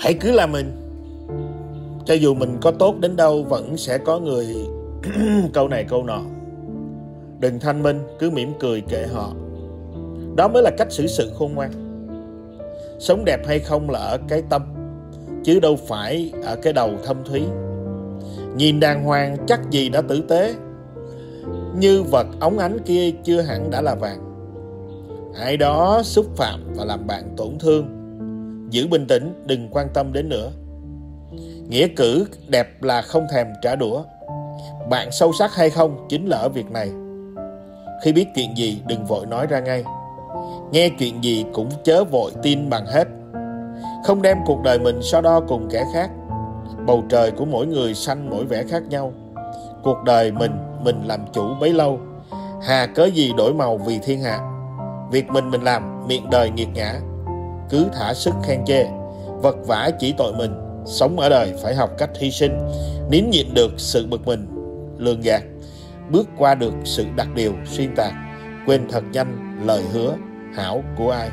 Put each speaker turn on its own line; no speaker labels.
hãy cứ là mình. Cho dù mình có tốt đến đâu, vẫn sẽ có người câu này câu nọ. Đừng thanh minh, cứ mỉm cười kệ họ. Đó mới là cách xử sự khôn ngoan. Sống đẹp hay không là ở cái tâm, chứ đâu phải ở cái đầu thâm thúy. Nhìn đàng hoàng, chắc gì đã tử tế. Như vật ống ánh kia chưa hẳn đã là vàng. Ai đó xúc phạm và làm bạn tổn thương giữ bình tĩnh, đừng quan tâm đến nữa. Nghĩa cử đẹp là không thèm trả đũa. Bạn sâu sắc hay không chính là ở việc này. Khi biết chuyện gì, đừng vội nói ra ngay. Nghe chuyện gì cũng chớ vội tin bằng hết. Không đem cuộc đời mình so đo cùng kẻ khác. Bầu trời của mỗi người xanh mỗi vẻ khác nhau. Cuộc đời mình mình làm chủ bấy lâu. Hà cớ gì đổi màu vì thiên hạ? Việc mình mình làm, miệng đời nghiệt ngã cứ thả sức khen chê. Vật vã chỉ tội mình, sống ở đời phải học cách hy sinh, nín nhịn được sự bực mình, lường gạt, bước qua được sự đặc điều xuyên tạc, quên thật nhanh lời hứa, hảo của ai.